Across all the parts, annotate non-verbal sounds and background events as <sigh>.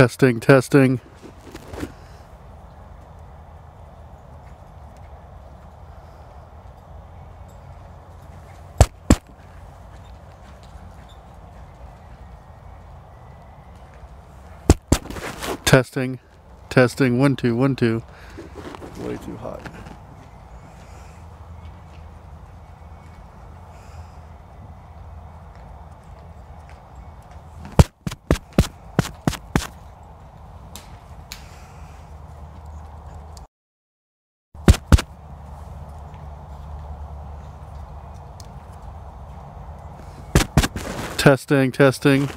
Testing, testing. Testing, testing, one, two, one, two. Way too hot. Testing, testing.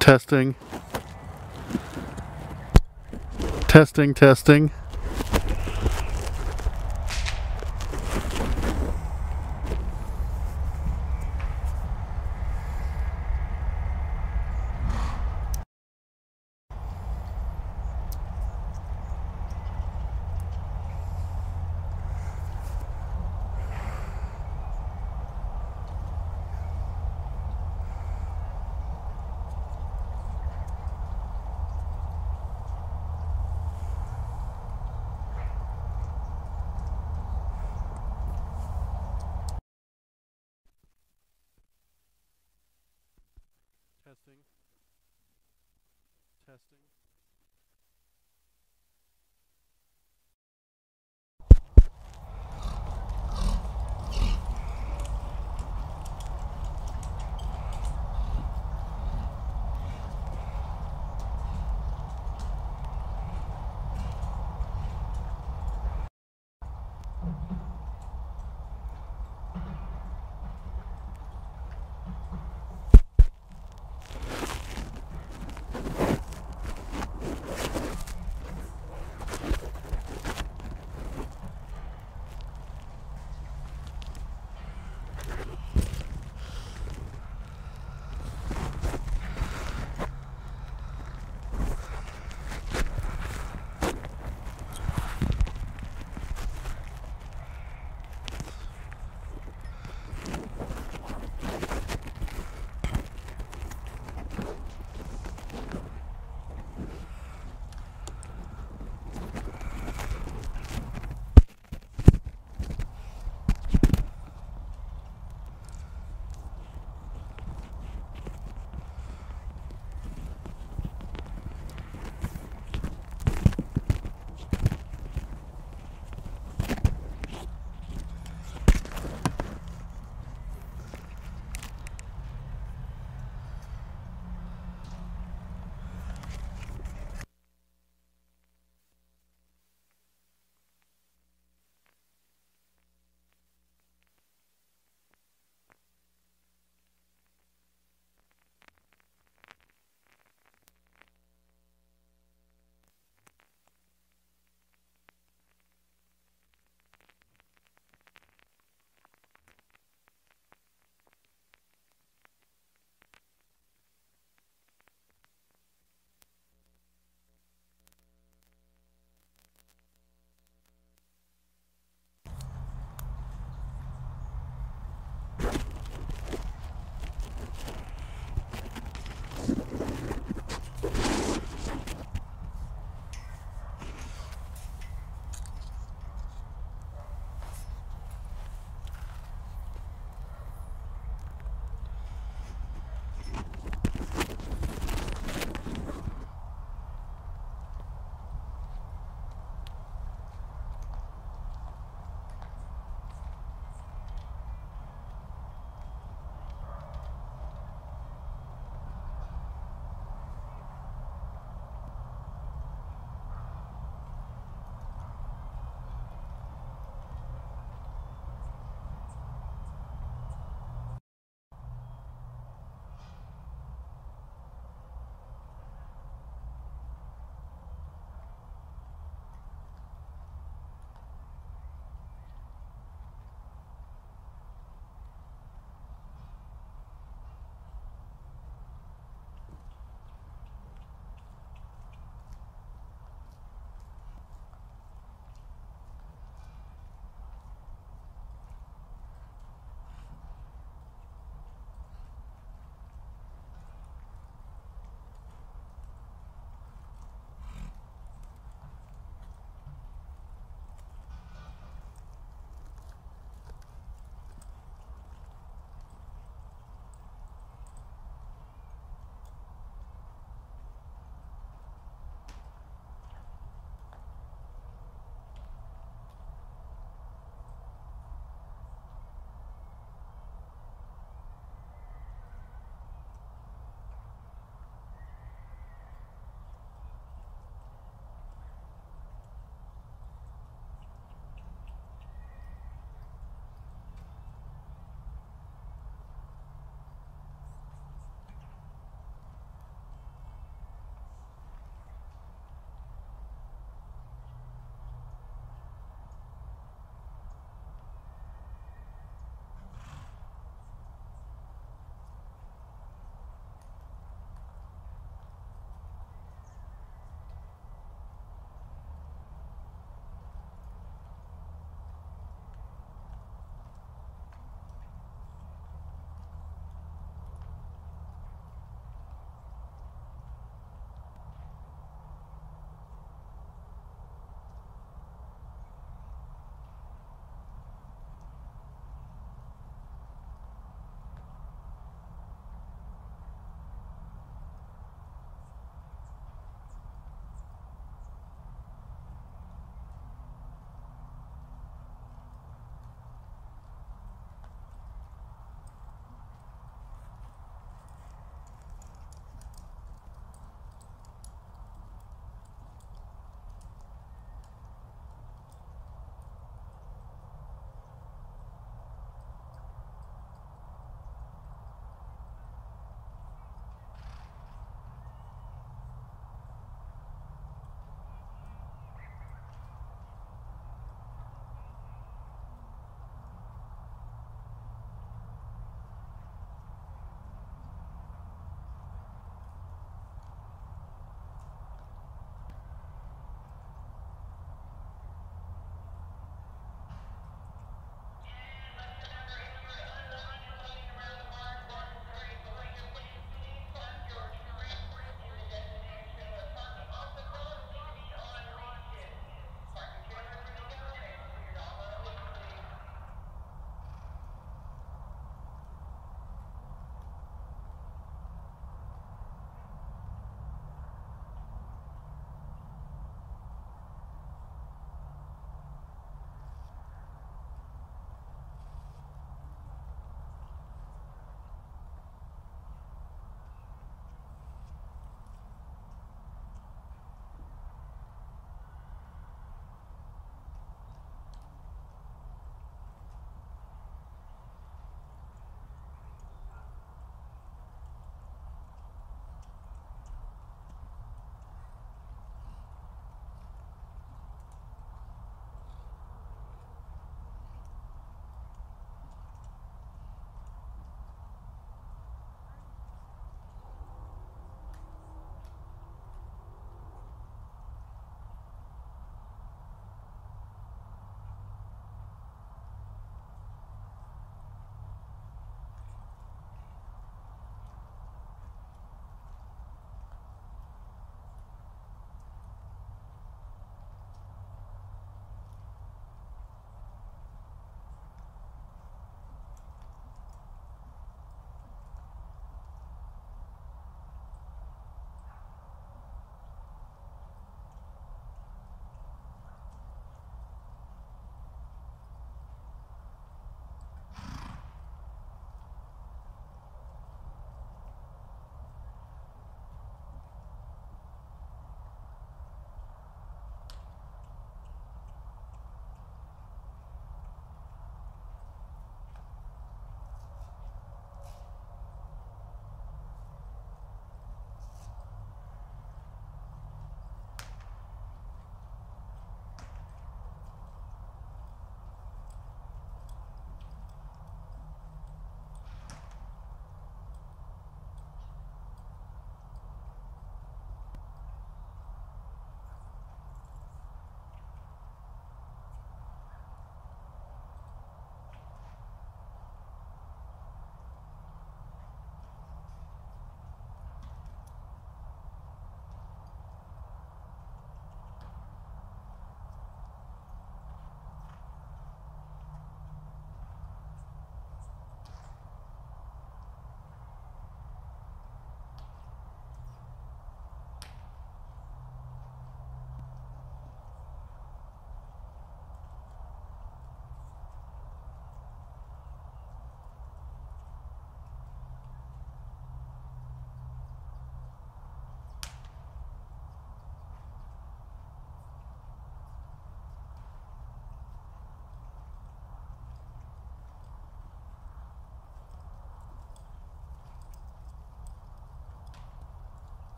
Testing. Testing, testing.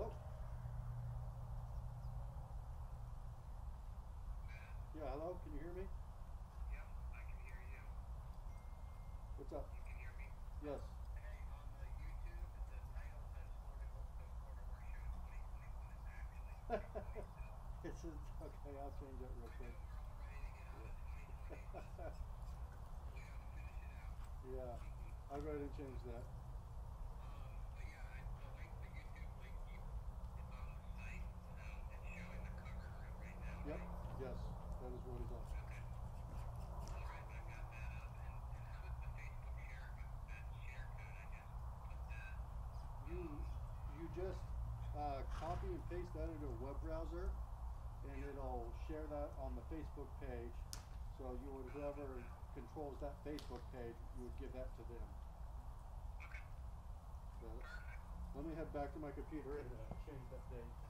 Hello? Yeah, hello, can you hear me? Yep, I can hear you. What's up? You can hear me? Yes. Hey, on the YouTube, the title says Florida Gulf Coast Quarter Show 2021 is actually 2022. It's just, okay, I'll change that real quick. we're all ready to get out of 2020, but <laughs> we gotta finish it out. yeah, I'll go ahead and change that. Um, but yeah, I, the link, the YouTube link, you, it's on the site. Um, it's showing the cover right now, Yep, right? yes, that is what it's on. Okay. All right, I've got that up. And, and how does the Facebook share, that share code, I just put that You, you just uh, copy and paste that into a web browser, and it'll share that on the Facebook page. So you would, whoever controls that Facebook page, you would give that to them. So, let me head back to my computer and uh, change that date.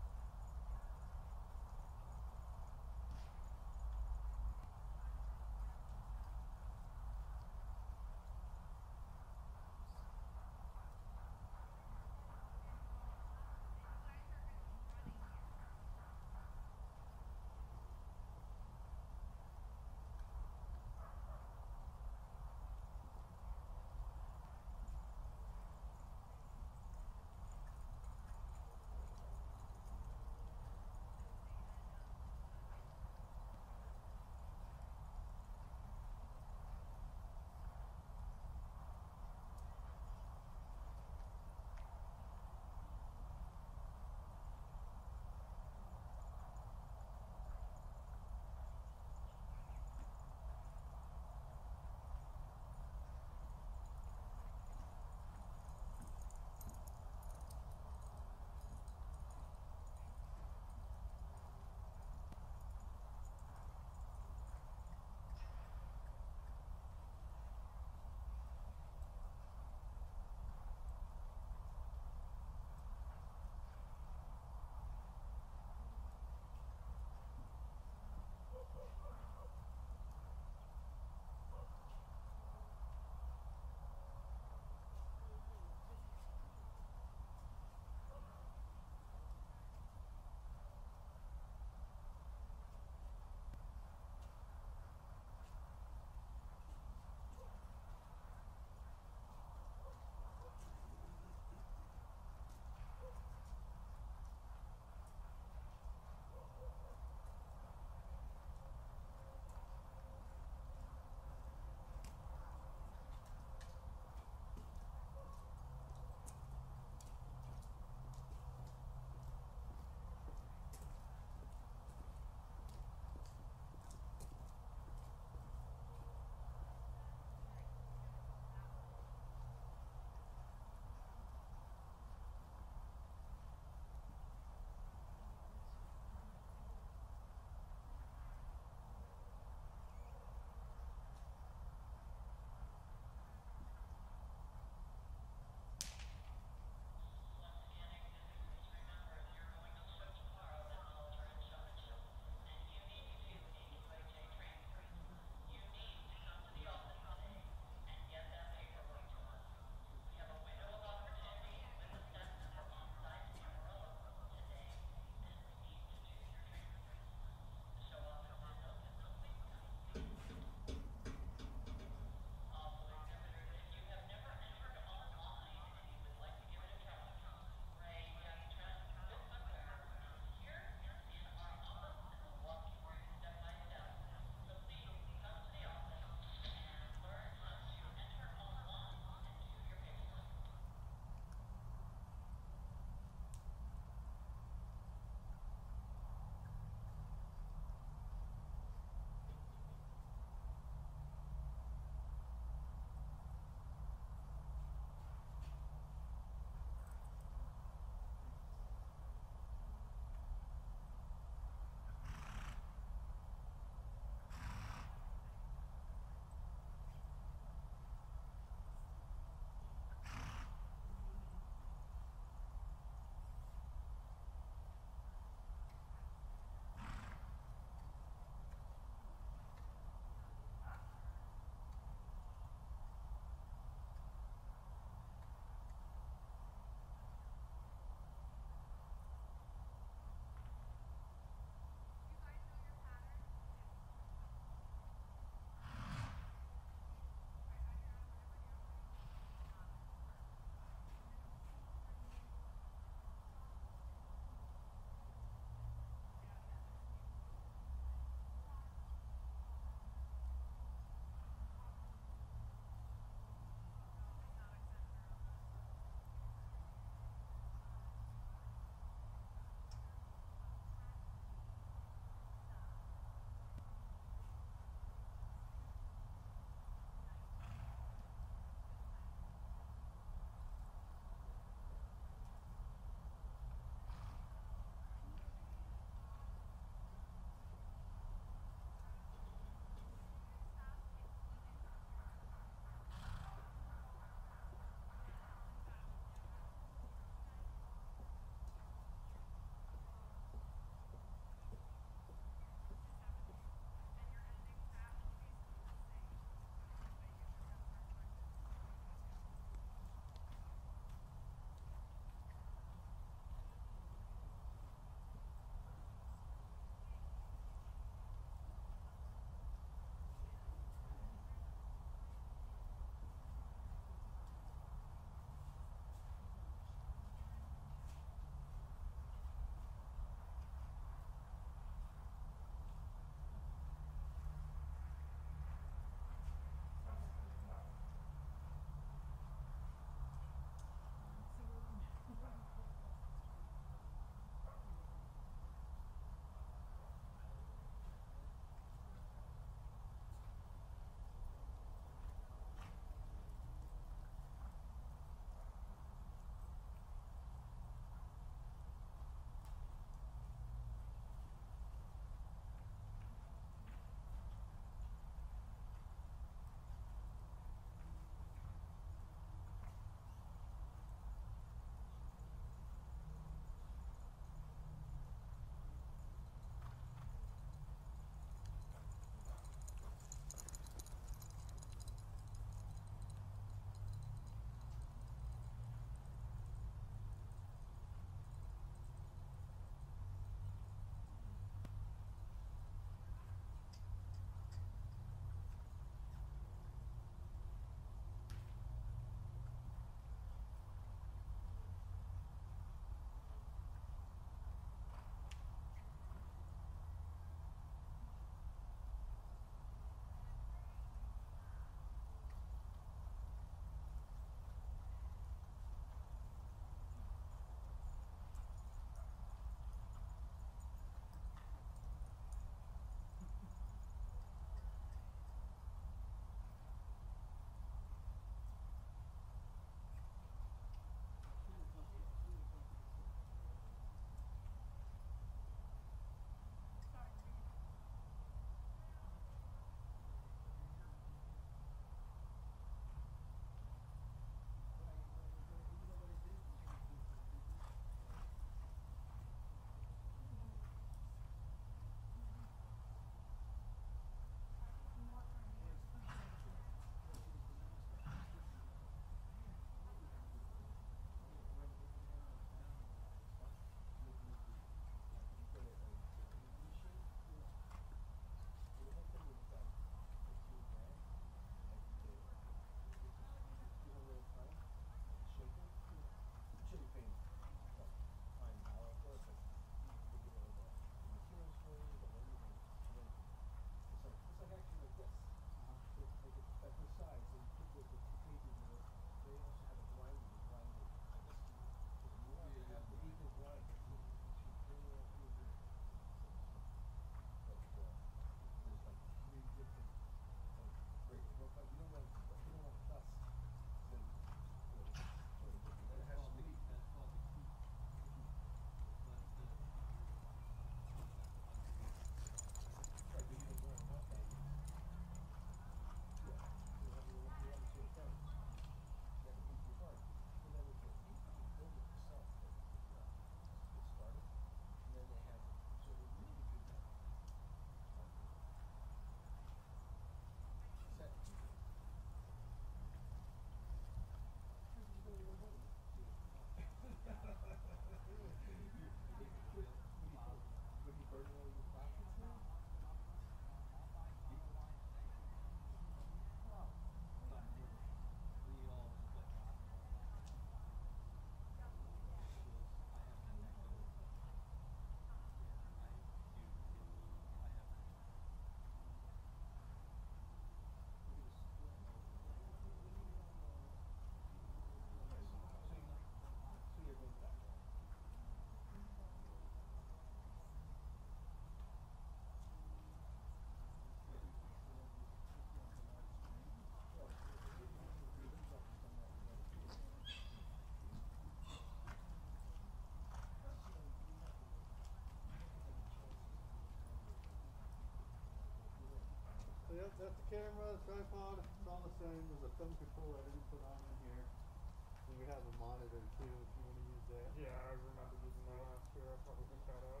Yep, that's the camera, the tripod, it's all the same. There's a thumb control I didn't put on in here. And we have a monitor too if you want to use that. Yeah, I remember using that last year. I'll probably pick that up.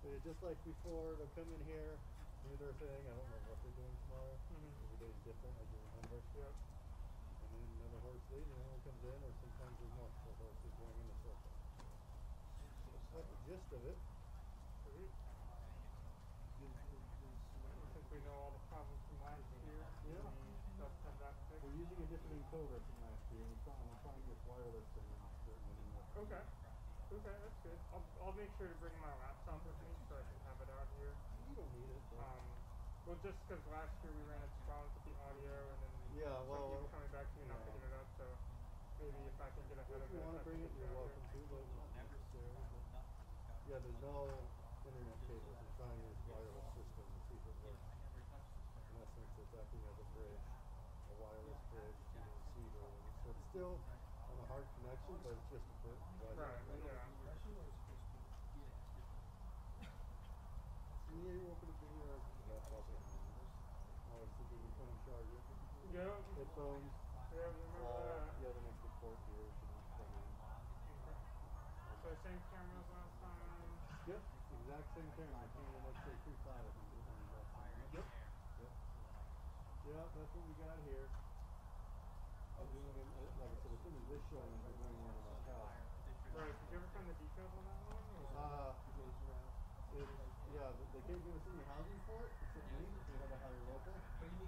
So yeah, just like before, they'll come in here, do their thing. I don't know what they're doing tomorrow. Mhm. Every day's different, as you remember. Yep. And then another horse leaves, and one comes in, or sometimes there's multiple horses going in a circle. That's the gist of it. We know all the problems from last year, Yeah. have that fixed. We're using a different encoder from last year. We're trying, we're trying this wireless thing and it's starting. Okay. Okay, that's good. I'll, I'll make sure to bring my laptop with me so I can have it out here. You don't need it, but. Um, well, just because last year we ran into problems with the audio and then Yeah, well, people coming back to me not yeah. picking it up, so maybe if I can get ahead If of you it, wanna bring it, you're welcome to, but not necessary. But yeah, there's no internet backing up a bridge, a wireless bridge to the receiver. So it's still on a hard connection, but it's just a bit wider. Right, yeah. <laughs> Yeah, oh, oh, you're welcome to bring your laptop in. Obviously, you can phone charge it. Yeah. Headphones. Yeah, remember all that. the other next report here. So same cameras last time? Yep, exact same camera. I can't even let's of 2,000. Yep, that's what we got here. I'm doing, it, uh, like I said, as soon as this showing, we're doing one in our house. Right. Did you ever find the details on that one? Uh, it's, yeah, they can't give us any housing for it, except me, we have to hire local. Did you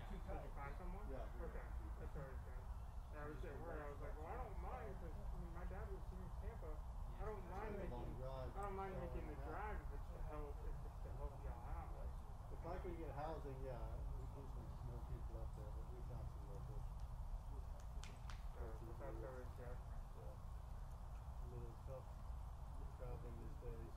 find someone? Yeah, we Okay. found people. That's always good. Yeah, I was getting worried. I was like, well, I don't mind because I mean, my dad was in Tampa. I don't mind It's a long making. I don't mind making the drive if it's to help. If it's to help y'all out. If I could get housing, yeah, we need some more people up there, but we found some locals. so, but that's always good. Yeah. A little tough traveling these days.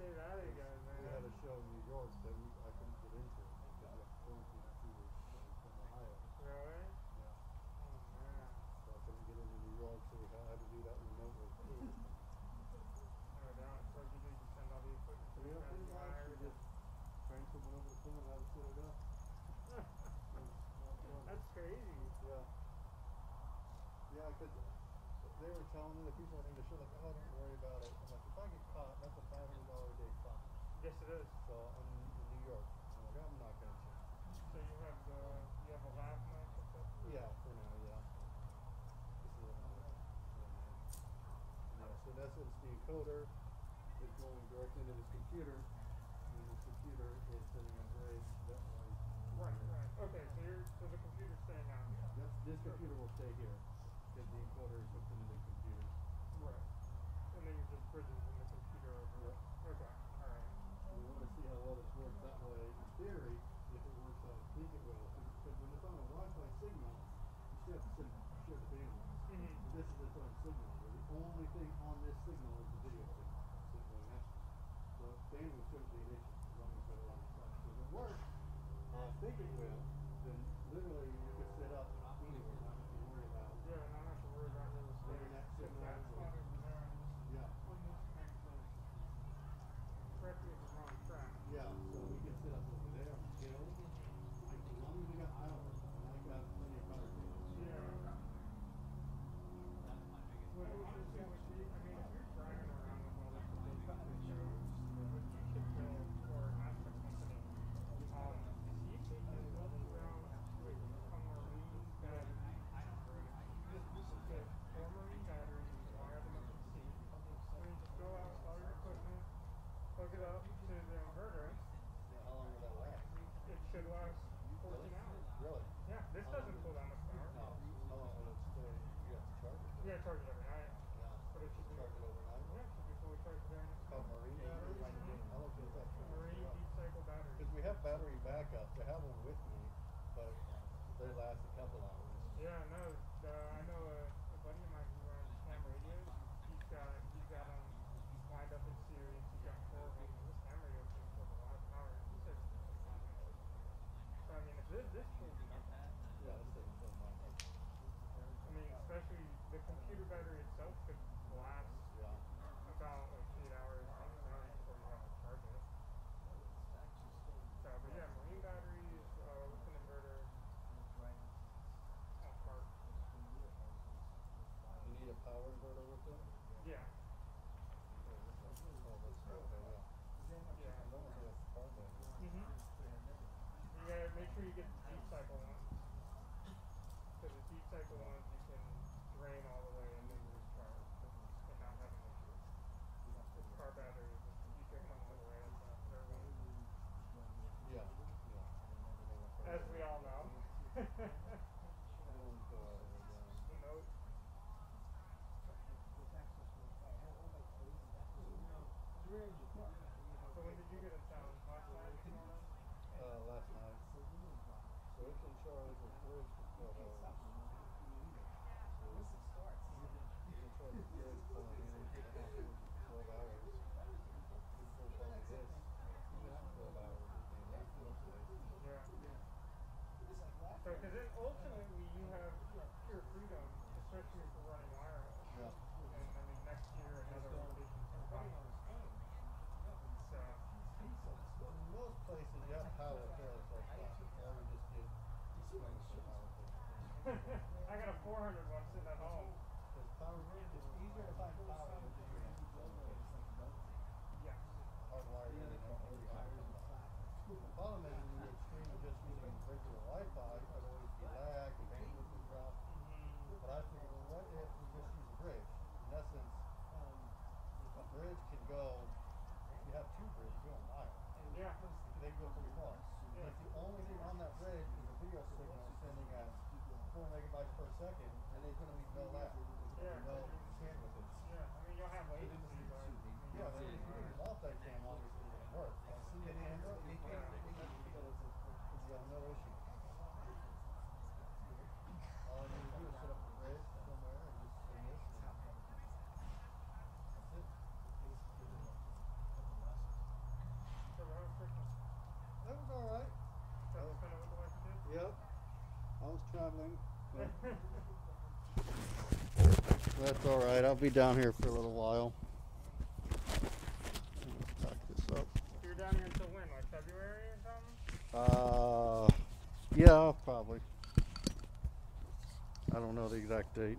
You can say that again, man. We had a show in New York that we, I couldn't get into because you have to quarantine you were from Ohio. Really? Yeah. Oh man. So I couldn't get into New York, so we had, to do that remotely. <laughs> No doubt. So you need send all the equipment to So the pretty much, we just train someone over the phone how to set it up. <laughs> It's not fun. That's crazy. Yeah. Yeah, because they were telling me the people on the show, like, oh, don't worry about it. I'm like, if I get caught, that's a five hundred dollar a day fine. Yes, it is. So I'm in New York. I'm like, I'm not gonna change. So you have the you have a lav mic hooked up. to it? Yeah, for now, yeah. This is a, yeah, so that's what it's the encoder is going directly into this computer, and this computer is sending a bridge that way. Right, right. Okay, so you're so the computer's staying out here. This, this computer will stay here, because the encoder is hooked into the That's alright, I'll be down here for a little while. Let's pack this up. You're down here until when, like February or something? Uh, yeah, probably. I don't know the exact date.